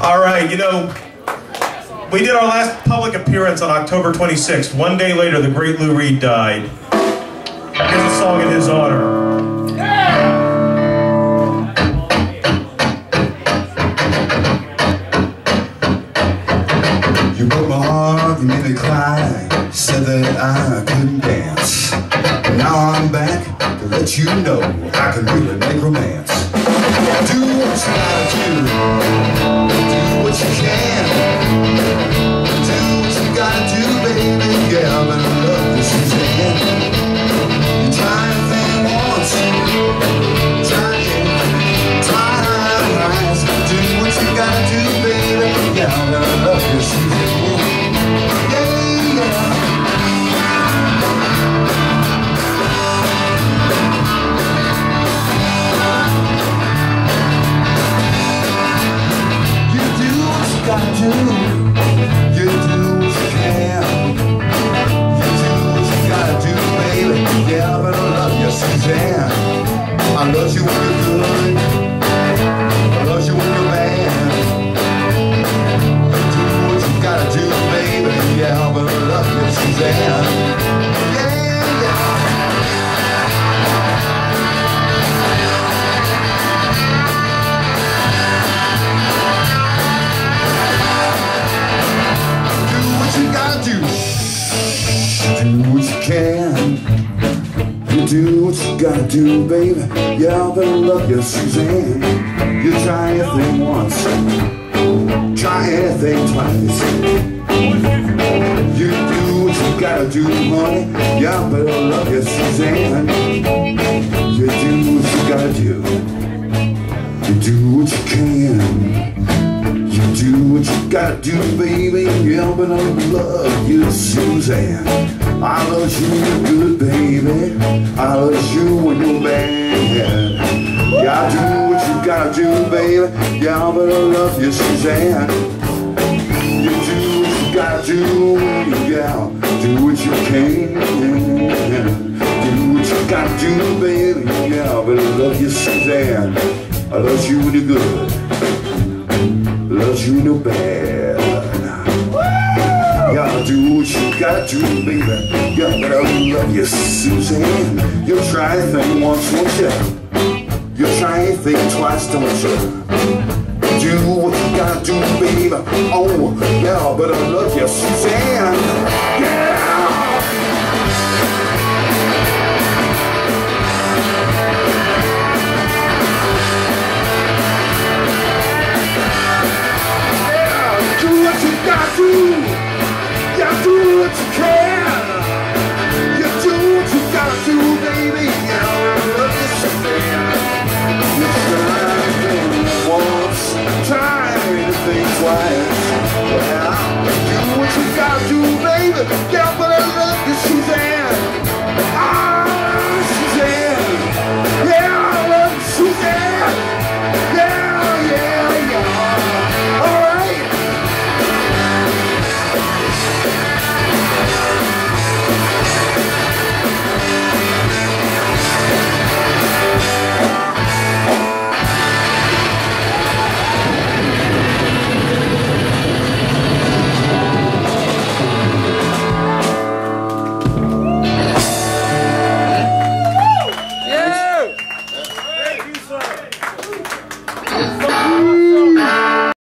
All right, you know, we did our last public appearance on October 26th. One day later, the great Lou Reed died. Here's a song in his honor. You broke my heart, you made me cry Said that I couldn't dance now I'm back to let you know I can really make romance Do what you gotta Do You when you're good. I you when you're bad. Do what you gotta do, baby. Yeah, but I love you, Suzanne. Yeah, yeah. Do what you gotta do. Do what you can. Do what you gotta do, baby. Yeah, I better love you, Suzanne. You try anything once, try anything twice. You do what you gotta do, honey. Yeah, I better love you, Suzanne. You do what you gotta do. You do what you can. You do what you gotta do, baby. Yeah, I love you, Suzanne. I love you good, baby. I love you when you're bad. Yeah, do what you gotta do, baby. Yeah, I love you, Suzanne. You do what you gotta do, yeah. Do what you can. Do what you gotta do, baby. Yeah, I love you, Suzanne. I love you when you're good loves you when you're bad. Do you gotta do, baby. Gotta love you, Suzanne. You'll try anything once, won't you? You'll try anything twice, don't you? Do what you gotta do, baby. Oh, yeah, but I love you, Suzanne. Yeah. everything quiet. Yeah, do what you gotta do, baby. Yeah.